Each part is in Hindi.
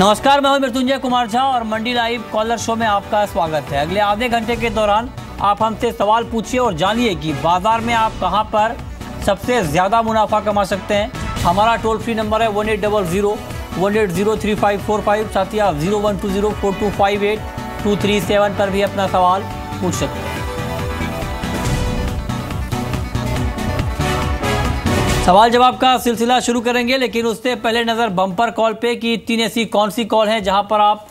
नमस्कार, मैं हूँ मृत्युंजय कुमार झा और मंडी लाइव कॉलर शो में आपका स्वागत है। अगले आधे घंटे के दौरान आप हमसे सवाल पूछिए और जानिए कि बाज़ार में आप कहाँ पर सबसे ज़्यादा मुनाफा कमा सकते हैं। हमारा टोल फ्री नंबर है one eight double zero, one eight zero three five four five. साथ ही आप zero one two zero four two five eight two three seven पर भी अपना सवाल पूछ सकते हैं। सवाल जवाब का सिलसिला शुरू करेंगे लेकिन उससे पहले नज़र बम्पर कॉल पे कि तीन ऐसी कौन सी कॉल हैं जहाँ पर आप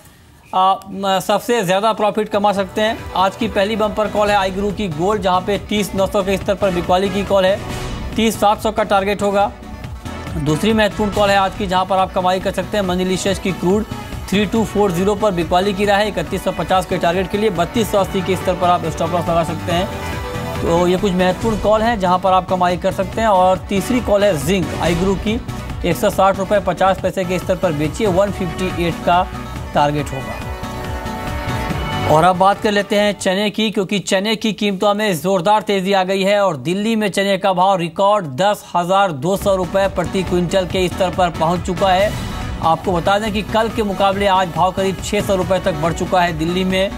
आ, सबसे ज़्यादा प्रॉफिट कमा सकते हैं। आज की पहली बम्पर कॉल है आई की गोल्ड जहाँ पे तीस नौ सौ के स्तर पर बिकवाली की कॉल है। तीस सात सौ का टारगेट होगा। दूसरी महत्वपूर्ण कॉल है आज की जहाँ पर आप कमाई कर सकते हैं। मनीलिशियस की crude three two four zero पर बिकवाली की रहा है। इकतीस सौ पचास के टारगेट के लिए बत्तीस सौ अस्सी के स्तर पर आप स्टॉप लॉस लगा सकते हैं। तो ये कुछ महत्वपूर्ण कॉल हैं जहाँ पर आप कमाई कर सकते हैं और तीसरी कॉल है जिंक, आई ग्रुप की। एक सौ साठ रुपये पचास पैसे के स्तर पर बेचिए 158 का टारगेट होगा। और अब बात कर लेते हैं चने की, क्योंकि चने की कीमतों में जोरदार तेज़ी आ गई है और दिल्ली में चने का भाव रिकॉर्ड दस हज़ार दो सौ रुपये प्रति क्विंटल के स्तर पर पहुँच चुका है। आपको बता दें कि कल के मुकाबले आज भाव करीब छः सौ रुपये तक बढ़ चुका है दिल्ली में।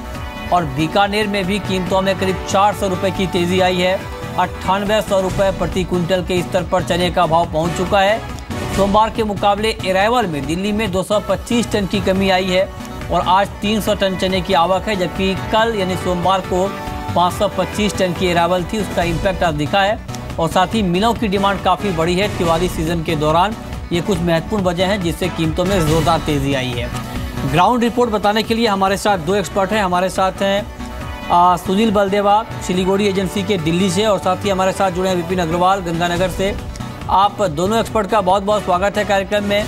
और बीकानेर में भी कीमतों में करीब चार सौ रुपये की तेज़ी आई है। अट्ठानवे सौ रुपये प्रति क्विंटल के स्तर पर चने का भाव पहुँच चुका है। सोमवार के मुकाबले अराइवल में दिल्ली में 225 टन की कमी आई है और आज 300 टन चने की आवक है, जबकि कल यानी सोमवार को 525 टन की अराइवल थी, उसका इम्पैक्ट आज दिखा है। और साथ ही मिलों की डिमांड काफ़ी बढ़ी है। तिवारी सीज़न के दौरान ये कुछ महत्वपूर्ण वजह हैं जिससे कीमतों में ज़ोरदार तेज़ी आई है। ग्राउंड रिपोर्ट बताने के लिए हमारे साथ दो एक्सपर्ट हैं। हमारे साथ हैं सुनील बलदेवा सिलीगुड़ी एजेंसी के दिल्ली से और साथ ही हमारे साथ जुड़े हैं विपिन अग्रवाल गंगानगर से। आप दोनों एक्सपर्ट का बहुत बहुत स्वागत है कार्यक्रम में।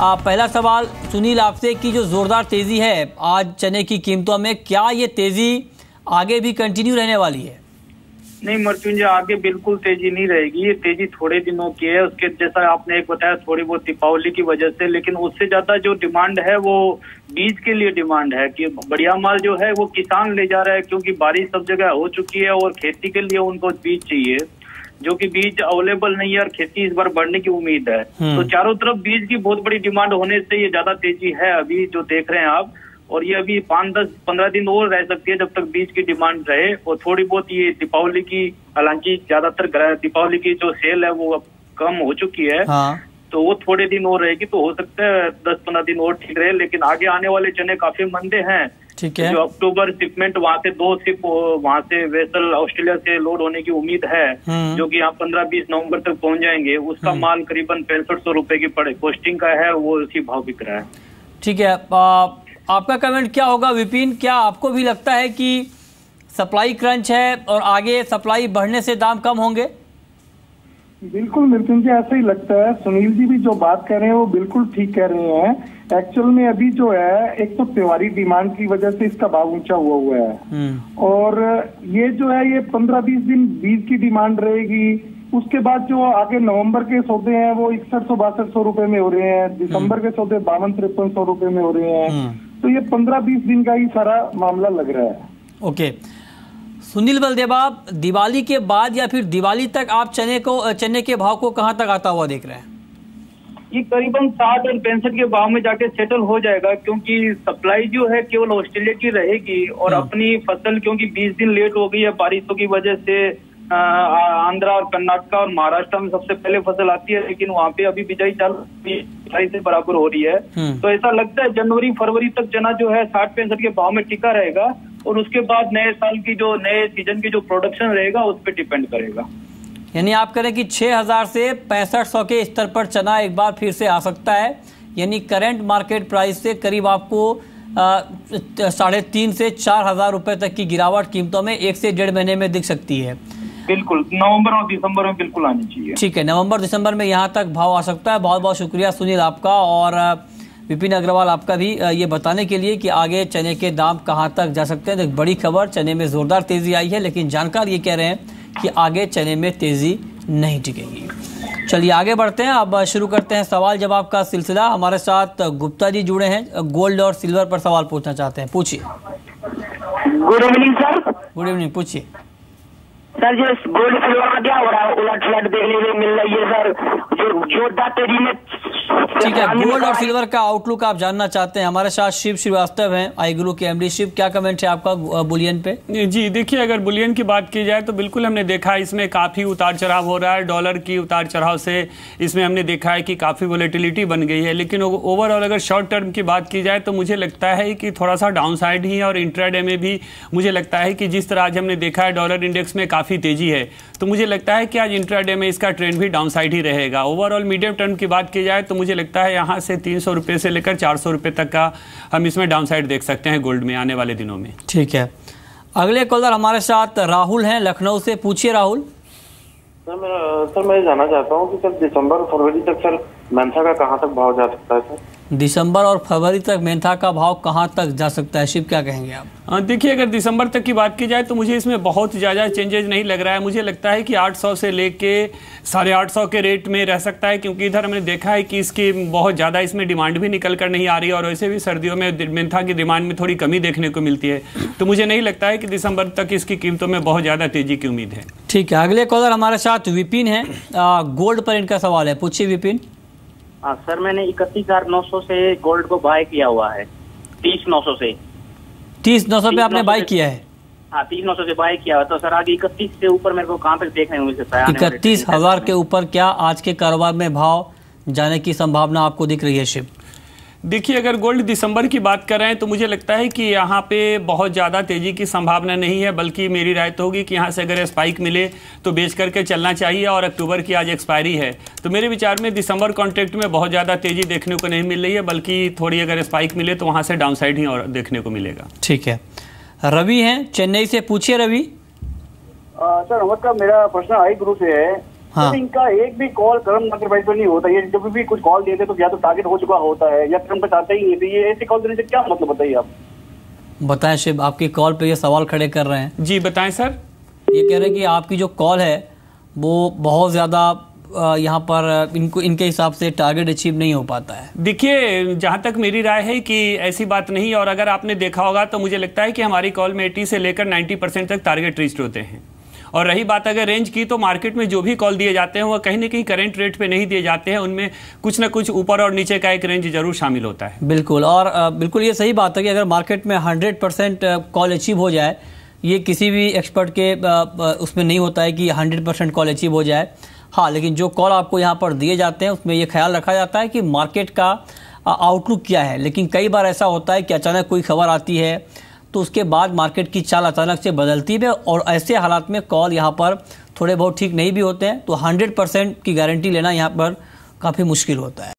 आ, पहला सवाल सुनील आपसे कि जो ज़ोरदार तेज़ी है आज चने की कीमतों में क्या ये तेज़ी आगे भी कंटिन्यू रहने वाली है? नहीं मृत्युंजय आगे बिल्कुल तेज़ी नहीं रहेगी। ये तेज़ी थोड़े दिनों की है। उसके जैसा आपने एक बताया थोड़ी बहुत दीपावली की वजह से। लेकिन उससे ज़्यादा जो डिमांड है वो बीज के लिए डिमांड है कि बढ़िया माल जो है वो किसान ले जा रहा है क्योंकि बारिश सब जगह हो चुकी है और खेती के लिए उनको बीज चाहिए जो कि बीज अवेलेबल नहीं है और खेती इस बार बढ़ने की उम्मीद है। तो चारों तरफ़ बीज की बहुत बड़ी डिमांड होने से ये ज़्यादा तेज़ी है अभी जो देख रहे हैं आप। और ये अभी पाँच दस पंद्रह दिन और रह सकती है जब तक बीज की डिमांड रहे। और थोड़ी बहुत ये दीपावली की हालाँकि ज़्यादातर दीपावली की जो सेल है वो अब कम हो चुकी है। हाँ। तो वो थोड़े दिन और रहेगी तो हो सकता है दस पंद्रह दिन और ठीक रहे लेकिन आगे आने वाले चने काफ़ी मंदे हैं। ठीक है। जो अक्टूबर शिपमेंट वहाँ से दो शिप वहाँ से वेसल ऑस्ट्रेलिया से लोड होने की उम्मीद है। हम्म। जो कि यहाँ पंद्रह बीस नवंबर तक पहुँच जाएँगे। उसका माल करीबन पैंसठ सौ रुपए की पड़े पोस्टिंग का है वो उसी भाव बिक रहा है। ठीक है आपका कमेंट क्या होगा विपिन? क्या आपको भी लगता है कि सप्लाई क्रंच है और आगे सप्लाई बढ़ने से दाम कम होंगे? बिल्कुल मृत्युंजय ऐसा ही लगता है। सुनील जी भी जो बात कर रहे हैं वो बिल्कुल ठीक कह रहे हैं। एक्चुअल में अभी जो है एक तो त्योहारी डिमांड की वजह से इसका भाव ऊँचा हुआ हुआ है। और ये जो है ये पंद्रह बीस दिन बीज की डिमांड रहेगी। उसके बाद जो आगे नवंबर के सौदे हैं वो इकसठ सौ बासठ सौ रुपए में हो रहे हैं। दिसंबर के सौदे बावन तिरपन सौ रुपए में हो रहे हैं। तो ये पंद्रह बीस दिन का ही सारा मामला लग रहा है। ओके। सुनील बलदेवा दिवाली के बाद या फिर दिवाली तक आप चने को चने के भाव को कहाँ तक आता हुआ देख रहे हैं? ये करीबन साठ और पैंसठ के भाव में जाके सेटल हो जाएगा क्योंकि सप्लाई जो है केवल ऑस्ट्रेलिया की रहेगी और अपनी फ़सल क्योंकि बीस दिन लेट हो गई है बारिशों की वजह से आंध्रा और कर्नाटका और महाराष्ट्र में सबसे पहले फ़सल आती है लेकिन वहाँ पे अभी बिजाई चालू से बराबर हो रही है। तो ऐसा लगता है जनवरी फरवरी तक चना जो है साठ पैंसठ के भाव में टिका रहेगा और उसके बाद नए साल की जो नए सीज़न की जो प्रोडक्शन रहेगा उस पर डिपेंड करेगा। यानी आप करें कि 6000 से पैंसठ सौ के स्तर पर चना एक बार फिर से आ सकता है। यानी करंट मार्केट प्राइस से करीब आपको साढ़े तीन से चार हज़ार रुपए तक की गिरावट कीमतों में एक से डेढ़ महीने में दिख सकती है। बिल्कुल नवंबर और दिसंबर में बिल्कुल आनी चाहिए। ठीक है नवंबर दिसंबर में यहाँ तक भाव आ सकता है। बहुत बहुत शुक्रिया सुनील आपका और विपिन अग्रवाल आपका भी ये बताने के लिए कि आगे चने के दाम कहाँ तक जा सकते हैं। एक बड़ी खबर चने में जोरदार तेज़ी आई है लेकिन जानकार ये कह रहे हैं कि आगे चने में तेज़ी नहीं टिकेगी। चलिए आगे बढ़ते हैं। अब शुरू करते हैं सवाल जवाब का सिलसिला। हमारे साथ गुप्ता जी जुड़े हैं गोल्ड और सिल्वर पर सवाल पूछना चाहते हैं। पूछिए। Good evening sir good evening पूछिए। सर, जी गोल्ड सिल्वर का क्या हो रहा है? उलट फलट देखने को मिल रही है, सर। जो जोरदार तेज़ी में ठीक है गोल्ड और सिल्वर का आउटलुक आप जानना चाहते हैं। हमारे साथ शिव श्रीवास्तव हैं आई ग्लू के एमडी शिव। क्या कमेंट है आपका बुलियन पे? जी देखिए अगर बुलियन की बात की जाए तो बिल्कुल हमने देखा है इसमें काफ़ी उतार चढ़ाव हो रहा है। डॉलर की उतार चढ़ाव से इसमें हमने देखा है कि काफ़ी वोलेटिलिटी बन गई है। लेकिन ओवरऑल अगर शॉर्ट टर्म की बात की जाए तो मुझे लगता है कि थोड़ा सा डाउन साइड ही है और इंट्राडे में भी मुझे लगता है कि जिस तरह आज हमने देखा है डॉलर इंडेक्स में काफ़ी तेज़ी है। तो मुझे लगता है कि आज इंट्राडे में इसका ट्रेंड भी डाउन साइड ही रहेगा। ओवरऑल मीडियम टर्म की बात की जाए तो मुझे लगता है यहाँ से तीन सौ रुपये से लेकर चार सौ रुपये तक का हम इसमें डाउन साइड देख सकते हैं गोल्ड में आने वाले दिनों में। ठीक है। अगले कॉलर हमारे साथ राहुल हैं लखनऊ से। पूछिए राहुल। सर मैं सर मैं जानना चाहता हूँ कि सर दिसंबर फरवरी तक सर मेंथा का कहाँ तक भाव जा सकता है सर? दिसंबर और फरवरी तक मेंथा का भाव कहाँ तक जा सकता है? शिव क्या कहेंगे आप? हाँ, देखिए अगर दिसंबर तक की बात की जाए तो मुझे इसमें बहुत ज़्यादा चेंजेज नहीं लग रहा है। मुझे लगता है कि 800 से लेके साढ़े आठ सौ के रेट में रह सकता है क्योंकि इधर हमने देखा है कि इसकी बहुत ज़्यादा इसमें डिमांड भी निकल कर नहीं आ रही और वैसे भी सर्दियों में मेंथा की डिमांड में थोड़ी कमी देखने को मिलती है। तो मुझे नहीं लगता है कि दिसंबर तक इसकी कीमतों में बहुत ज़्यादा तेज़ी की उम्मीद है। ठीक है अगले कॉलर हमारे साथ विपिन है। गोल्ड पर इनका सवाल है। पूछिए विपिन। हाँ सर मैंने इकतीस हज़ार नौ सौ से गोल्ड को बाय किया हुआ है। तीस नौ सौ से। तीस नौ सौ पे आपने बाय किया है? हाँ तीस नौ सौ से बाय किया हुआ तो सर आगे इकतीस से ऊपर मेरे को कहाँ तक देखने को मिल सकता है? इकतीस हज़ार के ऊपर क्या आज के कारोबार में भाव जाने की संभावना आपको दिख रही है शिव? देखिए अगर गोल्ड दिसंबर की बात कर रहे हैं तो मुझे लगता है कि यहाँ पे बहुत ज़्यादा तेज़ी की संभावना नहीं है बल्कि मेरी राय तो होगी कि यहाँ से अगर स्पाइक मिले तो बेच करके चलना चाहिए और अक्टूबर की आज एक्सपायरी है। तो मेरे विचार में दिसंबर कॉन्ट्रैक्ट में बहुत ज़्यादा तेज़ी देखने को नहीं मिल रही है बल्कि थोड़ी अगर स्पाइक मिले तो वहाँ से डाउन साइड ही और देखने को मिलेगा। ठीक है। रवि हैं चेन्नई से पूछिए रवि। सर नमस्कार मेरा प्रश्न आई गुरु से है। हाँ। तो इनका एक भी कॉल कर्म नगर प्राइस पर नहीं होता। ये जब भी कुछ कॉल देते तो या तो टारगेट हो चुका होता है या कर्म आते ही नहीं तो ये ऐसे कॉल देने से क्या मतलब बताइए आप? बताएँ शिव आपकी कॉल पे ये सवाल खड़े कर रहे हैं। जी बताएँ सर। ये कह रहे हैं कि आपकी जो कॉल है वो बहुत ज़्यादा यहाँ पर इनको इनके हिसाब से टारगेट अचीव नहीं हो पाता है। देखिए जहाँ तक मेरी राय है कि ऐसी बात नहीं और अगर आपने देखा होगा तो मुझे लगता है कि हमारी कॉल में एटी से लेकर नाइन्टी परसेंट तक टारगेट रीच होते हैं। और रही बात अगर रेंज की तो मार्केट में जो भी कॉल दिए जाते हैं वह कहीं ना कहीं करेंट रेट पे नहीं दिए जाते हैं। उनमें कुछ ना कुछ ऊपर और नीचे का एक रेंज ज़रूर शामिल होता है। बिल्कुल, और बिल्कुल ये सही बात है कि अगर मार्केट में हंड्रेड परसेंट कॉल अचीव हो जाए, ये किसी भी एक्सपर्ट के उसमें नहीं होता है कि हंड्रेड परसेंट कॉल अचीव हो जाए। हाँ लेकिन जो कॉल आपको यहाँ पर दिए जाते हैं, उसमें ये ख्याल रखा जाता है कि मार्केट का आउटलुक क्या है। लेकिन कई बार ऐसा होता है कि अचानक कोई खबर आती है तो उसके बाद मार्केट की चाल अचानक से बदलती है और ऐसे हालात में कॉल यहाँ पर थोड़े बहुत ठीक नहीं भी होते हैं तो हंड्रेड परसेंट की गारंटी लेना यहाँ पर काफ़ी मुश्किल होता है।